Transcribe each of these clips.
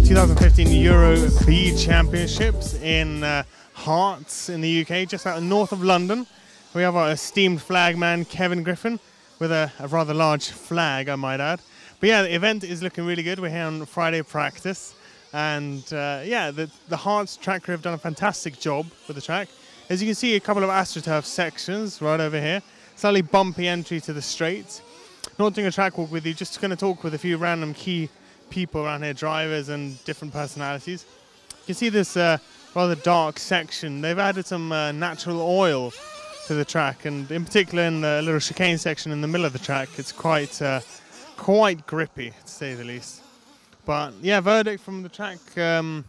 2015 Euro B Championships in uh, Herts in the UK, just out north of London. We have our esteemed flagman Kevin Griffin with a, a, rather large flag, I might add. But yeah, the event is looking really good. We're here on Friday practice. And uh, yeah, the, the Herts track crew have done a fantastic job with the track. As you can see, a couple of AstroTurf sections right over here. Slightly bumpy entry to the straight. Not doing a track walk with you, just going to talk with a few random key people around here, drivers and different personalities. You can see this uh, rather dark section. They've added some uh, natural oil to the track, and in particular in the little chicane section in the middle of the track, it's quite uh, quite grippy to say the least. But yeah, verdict from the track. Um,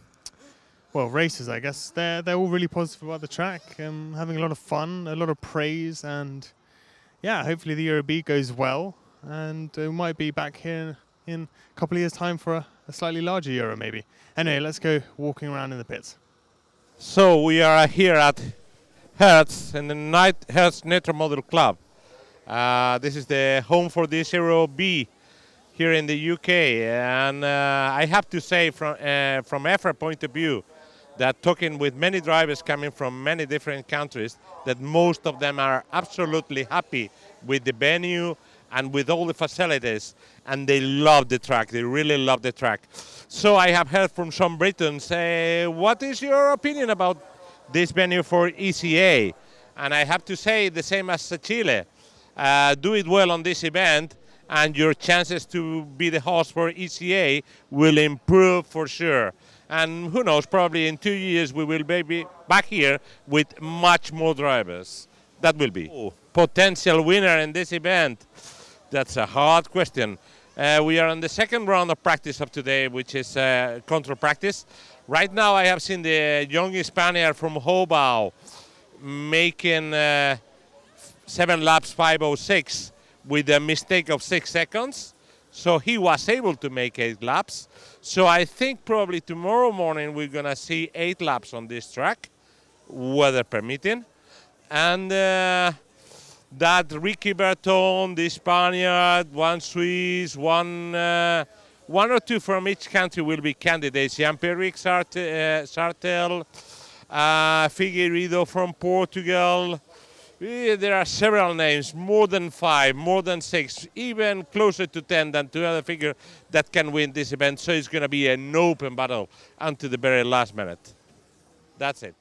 well, racers, I guess they're they're all really positive about the track, um, having a lot of fun, a lot of praise, and yeah, hopefully the Euro B goes well, and we might be back here in a couple of years' time for a, a slightly larger Euro, maybe. Anyway, let's go walking around in the pits. So we are here at Herts in the Night Herts Nitro Model Club. Uh, this is the home for this Euro B here in the UK, and uh, I have to say, from uh, from EFRA point of view, that talking with many drivers coming from many different countries, that most of them are absolutely happy with the venue and with all the facilities, and they love the track. They really love the track. So I have heard from some Britons say, what is your opinion about this venue for ECA? And I have to say the same as Chile. Uh, do it well on this event, and your chances to be the host for ECA will improve for sure. And who knows, probably in two years we will be back here with much more drivers. That will be. Potential winner in this event. That's a hard question. Uh, we are on the second round of practice of today, which is uh, control practice. Right now I have seen the young Spaniard from Hobao making uh, seven laps 506 with a mistake of six seconds. So he was able to make eight laps. So I think probably tomorrow morning we're going to see eight laps on this track, weather permitting. And uh, that Ricky Berton, the Spaniard, one Swiss, one uh, one or two from each country will be candidates. Jean-Pierre uh, Sartel uh, Figueiredo from Portugal. There are several names, more than five, more than six, even closer to 10 than two other figures that can win this event. So it's going to be an open battle until the very last minute. That's it.